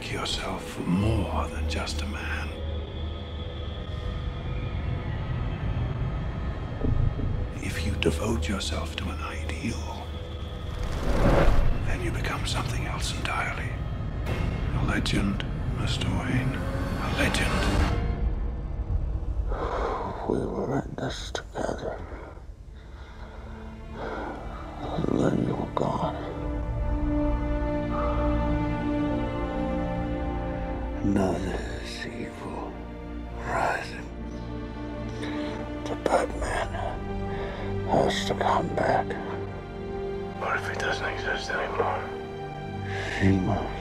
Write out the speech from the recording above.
make yourself more than just a man. If you devote yourself to an ideal, then you become something else entirely. A legend, Mr. Wayne. A legend. We were in this together. And then you were gone. Now there's evil rising. The Batman has to come back. What if he doesn't exist anymore? He must.